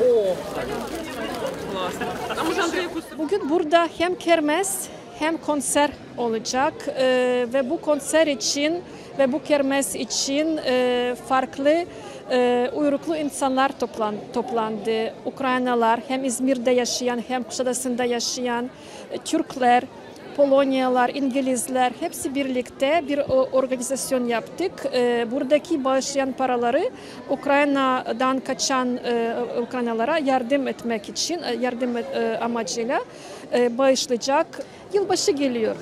О, класно. А може Андрій якусь Bugün burada hem kermes hem konser olacak Ee, ve bu konser için ve bu kermes için e, farklı e, uyruklu insanlar toplan, toplandı. Ukraynalar hem İzmir'de yaşayan hem Kuşadası'nda yaşayan e, Türkler, Polonyalılar, İngilizler hepsi birlikte bir o- organizasyon yaptık. Ee, Buradaki bağışlayan paraları Ukrayna'dan kaçan e, Ukraynalara yardım etmek için, e, yardım e, amacıyla e, bağışlayacak. Yılbaşı geliyor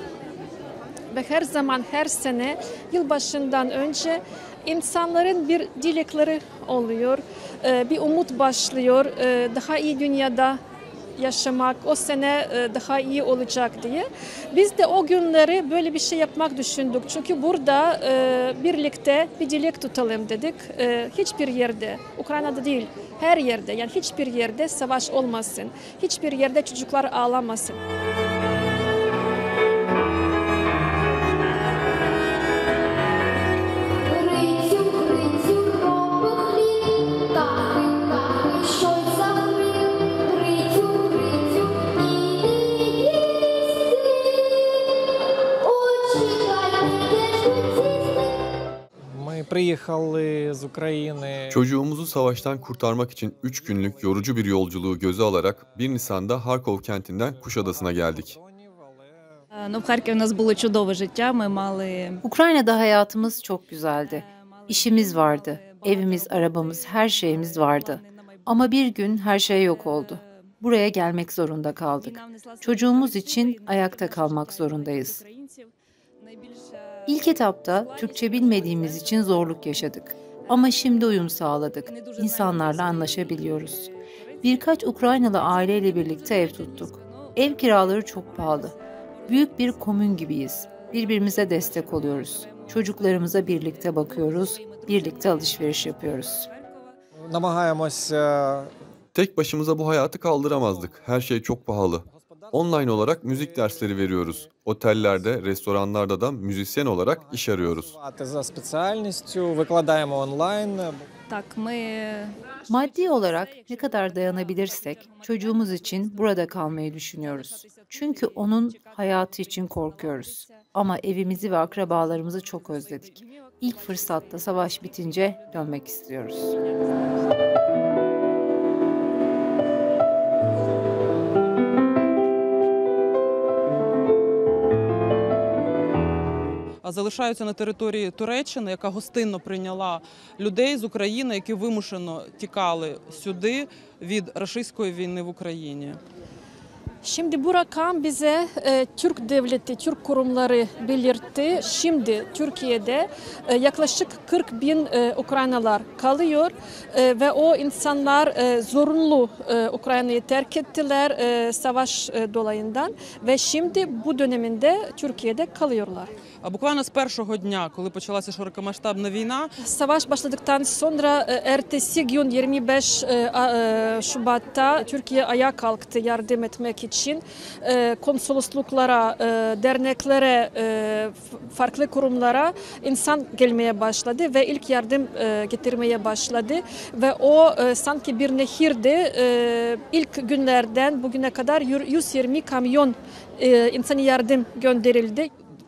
ve her zaman her sene yılbaşından önce insanların bir dilekleri oluyor. Bir umut başlıyor. Daha iyi dünyada yaşamak, o sene e, daha iyi olacak diye. Biz de o günleri böyle bir şey yapmak düşündük. Çünkü burada e, birlikte bir dilek tutalım dedik. E, Hiçbir yerde, Ukrayna'da değil, her yerde yani hiçbir yerde savaş olmasın. Hiçbir yerde çocuklar ağlamasın. Çocuğumuzu savaştan kurtarmak için 3 günlük yorucu bir yolculuğu göze alarak 1 Nisan'da Harkov kentinden Kuşadası'na geldik. Ukrayna'da hayatımız çok güzeldi. İşimiz vardı, evimiz, arabamız, her şeyimiz vardı. Ama bir gün her şey yok oldu. Buraya gelmek zorunda kaldık. Çocuğumuz için ayakta kalmak zorundayız. İlk etapta Türkçe bilmediğimiz için zorluk yaşadık. Ama şimdi uyum sağladık. İnsanlarla anlaşabiliyoruz. Birkaç Ukraynalı aileyle birlikte ev tuttuk. Ev kiraları çok pahalı. Büyük bir komün gibiyiz. Birbirimize destek oluyoruz. Çocuklarımıza birlikte bakıyoruz, birlikte alışveriş yapıyoruz. E, Tek başımıza bu hayatı kaldıramazdık. Her şey çok pahalı. Online olarak müzik dersleri veriyoruz. Otellerde, restoranlarda da müzisyen olarak iş arıyoruz. Maddi olarak ne kadar dayanabilirsek çocuğumuz için burada kalmayı düşünüyoruz. Çünkü onun hayatı için korkuyoruz. Ama evimizi ve akrabalarımızı çok özledik. İlk fırsatta savaş bitince dönmek istiyoruz. Залишаються на території Туреччини, яка гостинно прийняла людей з України, які вимушено тікали сюди від рашистської війни в Україні. E, e, 40 bin e, Ukraynalar kalıyor e, ve o insanlar e, zorunlu e, Ukrayna'yı terk ettiler e, savaş e, dolayından ve şimdi bu döneminde Türkiye'de kalıyorlar. А буквально з першого дня, коли почалася широкомасштабна війна, Savaş başladıktan sonra e, ertesi gün 25 e, a- e, Şubat'ta Türkiye ayağa kalktı yardım etmek için. E, Konsolosluklara, e, derneklere, e, f- farklı kurumlara insan gelmeye başladı ve ilk yardım e, getirmeye başladı. Ve o e, sanki bir nehirdi. E, İlk günlerden bugüne kadar yür- 120 kamyon e, insani yardım gönderildi.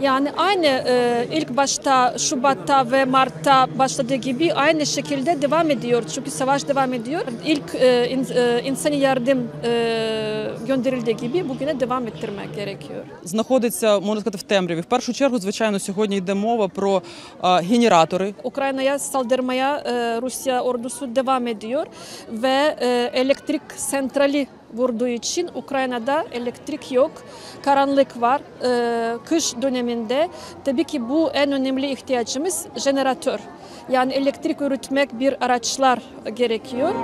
yani aynı e, ilk başta Şubat'ta ve Mart'ta başladığı gibi aynı şekilde devam ediyor. Çünkü savaş devam ediyor. İlk e, in, e, insani yardım e, gönderildiği gibi bugüne devam ettirmek gerekiyor. Знаходиться, можна сказати, в темряві. В першу чергу, звичайно, сьогодні йде мова про а, генератори. Ukrayna'ya saldırmaya e, Rusya ordusu devam ediyor ve e, elektrik santrali vurduğu için Ukrayna'da elektrik yok, karanlık var. E, kış döneminde tabii ki bu en önemli ihtiyacımız jeneratör. Yani elektrik üretmek bir araçlar gerekiyor.